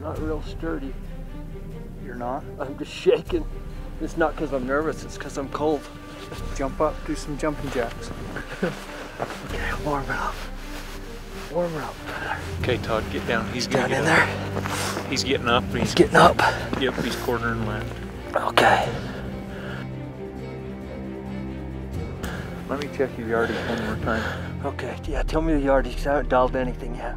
not real sturdy. You're not? I'm just shaking. It's not because I'm nervous, it's because I'm cold. Jump up, do some jumping jacks. Okay, warm it up. Warm it up. Okay, Todd, get down. He's Down gonna in get there. up. He's getting up. and He's Getting up. Yep, he's quartering left. Okay. Let me check your yardage one more time. Okay, yeah, tell me the yardage 'cause I haven't dialed anything yet.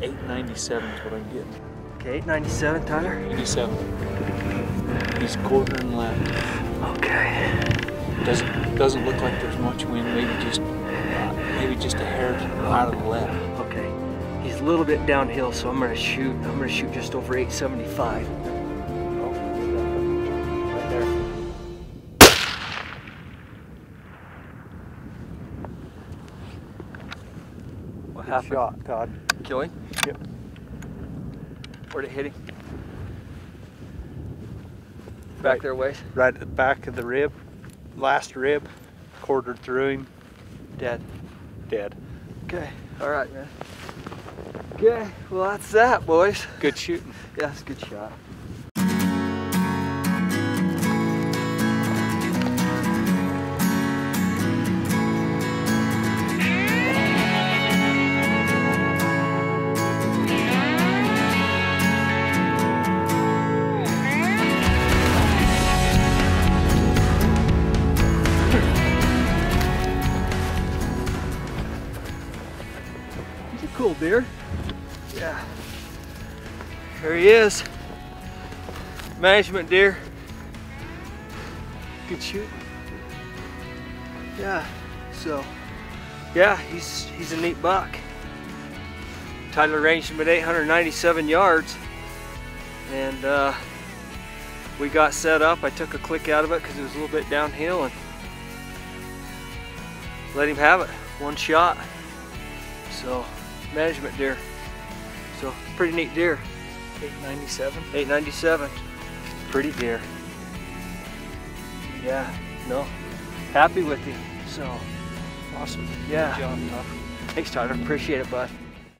897 is what I'm getting. Okay, 897, Tyler. 87. He's quartering left. Okay. Doesn't doesn't look like there's much wind. Maybe just uh, maybe just a hair out of the left. Okay. He's a little bit downhill, so I'm gonna shoot. I'm gonna shoot just over 875. Right there. What Good happened? shot, Todd. Killing? Yep. Where'd it hit him? Back Right. there ways? Right at the back of the rib, last rib, quartered through him, Dead. dead. Okay. All right, man. Okay. Well, that's that, boys. Good shooting. Yeah, it's a good shot. Cool deer. Yeah. Here he is. Management deer. Good shoot. Yeah. So, yeah, he's he's a neat buck. Tyler ranged him at 897 yards, and uh, we got set up. I took a click out of it because it was a little bit downhill, and let him have it. One shot. So, management deer. So, pretty neat deer. 897. 897. Pretty deer. Yeah, no. Happy with him. So, Awesome. yeah. Good job, Todd. Thanks, Tyler. Appreciate it, bud.